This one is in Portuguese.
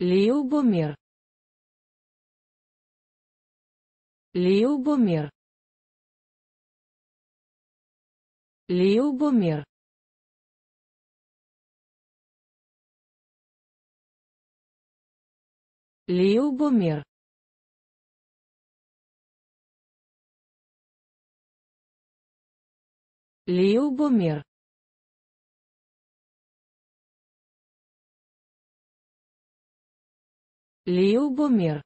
Любомир. Любомир. Любомир. Любомир. Любомир. Лиубомир.